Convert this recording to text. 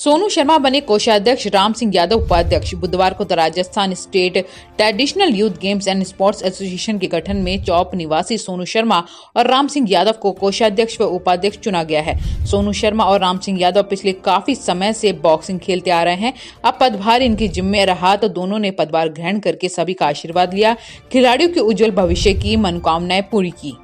सोनू शर्मा बने कोषाध्यक्ष, राम सिंह यादव उपाध्यक्ष, बुधवार को Rajasthan state traditional youth games and sports association के गठन में चौप निवासी सोनू शर्मा और राम सिंह यादव को कोषाध्यक्ष व उपाध्यक्ष चुना गया है। सोनू शर्मा और राम सिंह यादव पिछले काफ़ी समय से बॉक्सिंग खेलते आ रहे हैं। अब पदभार इनके जिम्मे रहा तो दोनों ने पदभार ग्रहण करके सभी का आशीर्वाद लिया। खिलाड़ियों के उज्जवल भविष्य की मनोकामनाएँ पूरी की।